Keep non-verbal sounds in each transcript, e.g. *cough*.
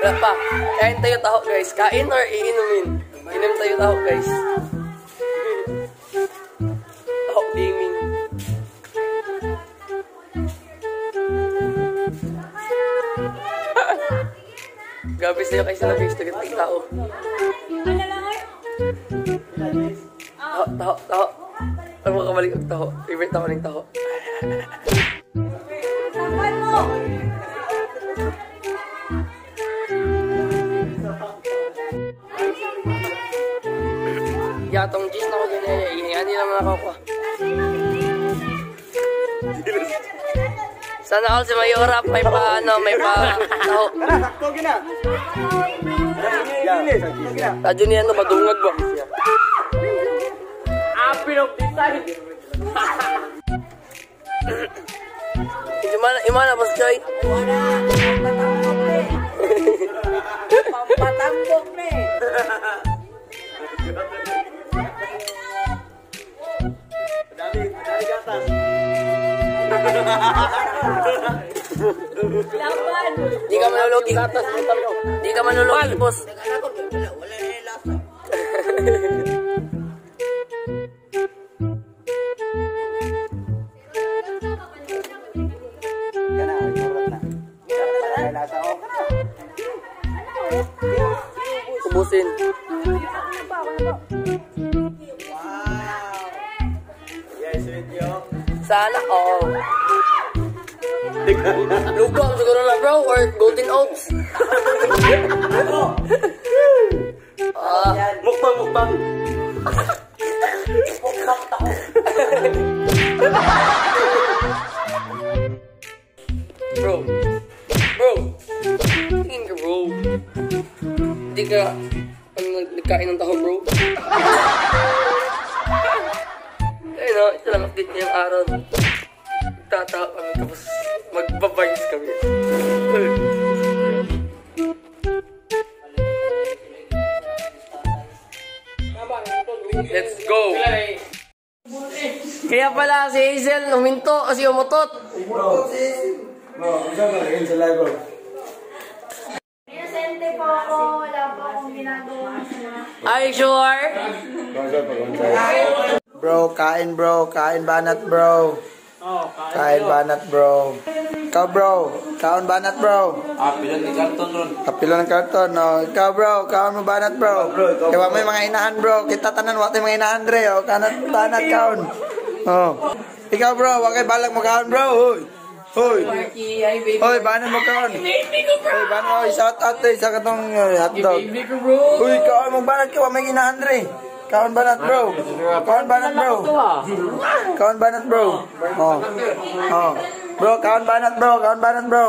Wala pa. Kain tayo taho, guys. Kain or iinumin? Inom tayo taho, guys. Taho gaming. Gabi sa'yo kayo sa labis. Tagat kay tao. Taho, taho, taho. Ano mo kamalik ang taho? Favorite ako ng taho. *laughs* Sana all si Mayora may pa ano, may pa. Sakto gina. Gina. Radyo niya no, madungag ba? Apil of design. Imana, imana, Boss Joy. Pampatambok Laban. Di ka manulugi. Di ka manulugi, boss. Wala na yung lasa. Ubusin. Yes, sweet yo. Sana all. Lugom siguro na bro, or golden oats. Ah, Mukbang, mukbang. bro. Bro. Tingin ka bro. Hindi ka, ano, nagkain ng taho bro. Ayun o, ito lang update ngayong araw. Tatawa kami tapos magbabines kami. Let's go! Kaya pala si Hazel uminto kasi umutot. Bro, isa ka rin sa live, bro. Inosente po ako, wala po akong ginagawa Are you sure? Bro, kain bro, kain banat bro. Kain banat bro. Ikaw bro, kaon banat bro. Apilon ni Carlton ron. Kapilo ng karton, no. Ikaw bro, kaon mo banat bro. Kaya may mga inahan bro, kita tanan wa mga inahan dre, oh. Kanat banat kaon. Oh. Ikaw bro, wa kay balag mo kaon bro. Hoy. Hoy. Hoy, banat mo kaon. Hoy, banat mo, shout out tay sa katong uh, hotdog. Uy, kaon mo banat ka, wa may inahan dre. Kaon banat bro. Kaon banat bro. Kaon banat bro. Oh. Oh. Bro, kaon banat bro. Kaon banat bro.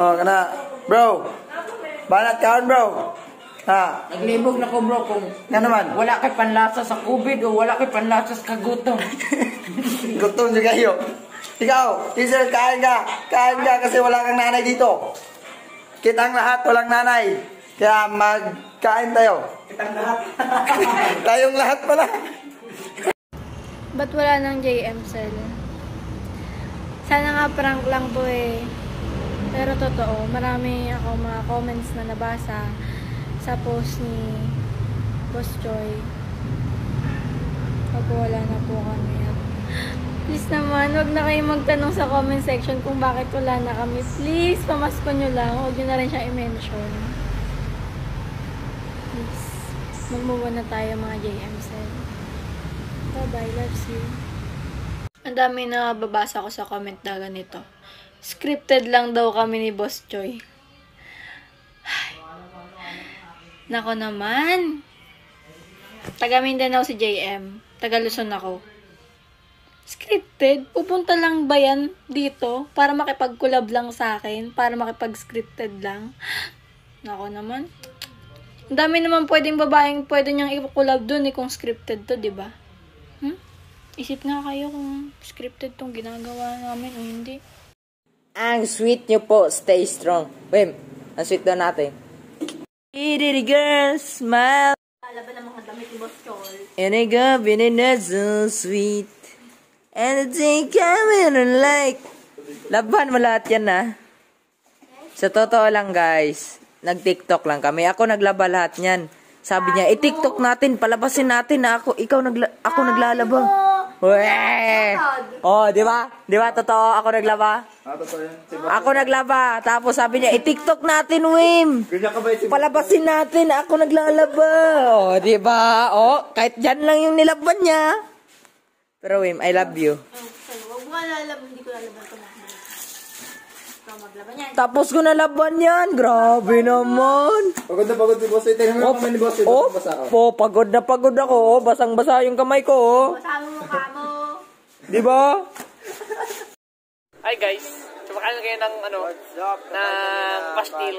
Oh, kana. Bro. Banat kaon bro. Ha. Naglibog na ko bro kung Nga naman. wala kay panlasa sa COVID o wala kay panlasa sa kagutom. *laughs* Gutom si kayo. Ikaw, Diesel, kain ka. Kain ka kasi wala kang nanay dito. Kitang lahat, walang nanay. Kaya magkain tayo. Kitang lahat. Tayong lahat pala. Ba't wala ng JM cell? Sana nga prank lang po eh. Pero totoo, marami ako mga comments na nabasa sa post ni Boss Joy. Pag wala na po kami. Please naman, wag na kayo magtanong sa comment section kung bakit wala na kami. Please, pamasko nyo lang. Huwag nyo na rin siya i-mention. Please. Magmuwa na tayo mga JM. Bye-bye. Loves you. Ang dami na babasa ko sa comment na ganito. Scripted lang daw kami ni Boss. Ay. Nako naman. Taga Mindanao si JM. Taga Luzon ako. Scripted? Pupunta lang ba yan dito para makipag-collab lang sa akin? Para makipag-scripted lang? Nako naman. Ang dami naman pwedeng babaeng pwede niyang i-collab dun eh kung scripted to, di ba? Hmm? Isip nga kayo kung scripted tong ginagawa namin o hindi. Ang sweet nyo po, stay strong. Wem, ang sweet daw natin. Itty girl, smile. Laban ng mga damit ni Boss Chol. And I got so sweet. And I think I'm in like. Laban mo lahat yan, ah. Sa totoo lang guys, nag-tiktok lang kami. Ako naglaba lahat niyan. Sabi niya, i-tiktok natin, palabasin natin na ako, ikaw nagla ako naglalaba. Weh! Oh, di ba? Di ba? Totoo, ako naglaba. Ah, totoo yan. Si Ako naglaba. Tapos sabi niya, i-tiktok natin, Wim. Palabasin natin, ako naglalaba. Oh, di ba? Oh, kahit dyan lang yung nilaban niya. Pero Wim, I love you. Huwag mo lalaban, hindi ko lalaban ito. Yan. Tapos ko nalaban yan. Grabe naman. Pagod na pagod si boss. Eh, tingnan mo yung kamay ni boss. Eh, Oh, basa ako. po, pagod na pagod ako. oh. Basang-basa yung kamay ko. oh. Kasama mo mukha mo. Di ba? Hi guys, kumakain kayo ng ano, ng pastil.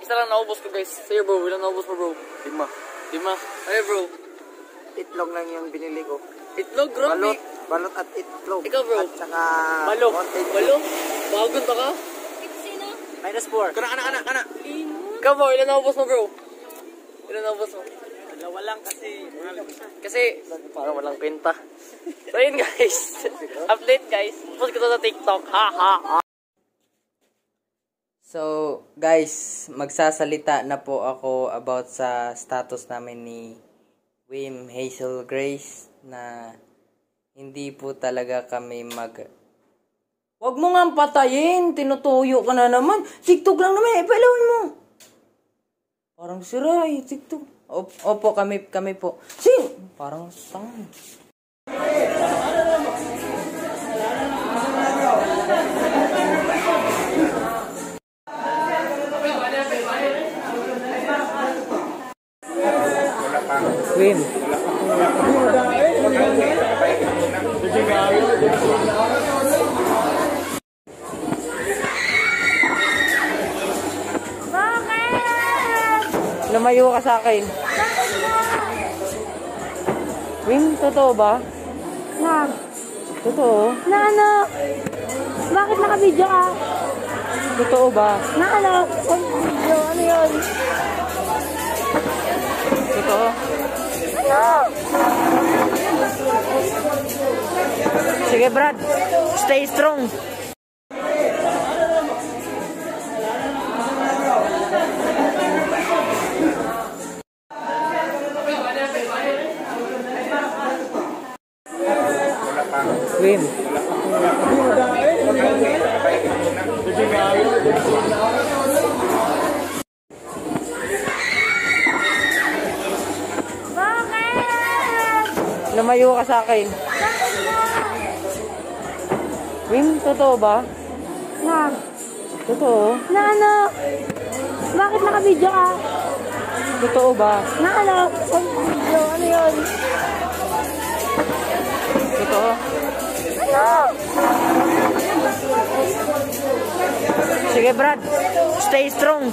Isa lang naubos ko guys. Sa'yo bro, ilang naubos mo bro? Lima. Lima. Ay bro, Itlog lang yung binili ko. itlog, grabe. Balot. Balot at itlog. Ikaw, bro? At saka... Balok. Balok? Bagon pa ka? Sino? Minus 4. Kana, kana, kana, kana. Ikaw bro, ilan naubos mo bro? Ilan naubos mo? Dalawa lang kasi. Kasi, parang walang kwenta. So yun guys. *laughs* Update guys. Post ko to sa TikTok. Ha ha ha. So, guys, magsasalita na po ako about sa status namin ni Wim Hazel Grace na hindi po talaga kami mag... Huwag mo nga patayin, tinutuyo ka na naman. TikTok lang naman, eh, pailawin mo. Parang sira eh, TikTok. Op- Opo, kami, kami po. Sin! Parang tanga. Wim. Lumayo ka sa akin. Wim, totoo ba? Na, Totoo? na ano? Bakit naka-video ka? Totoo ba? Na ano? Video, ano yun? Totoo? Ano? Sige, Brad. Stay strong. Lumayo ka sa akin. Wim, totoo ba? Na, Totoo? na ano? Bakit naka-video ka? Totoo ba? Na ano? Video, ano yun? Totoo? Ano? Sige, Brad. Stay strong.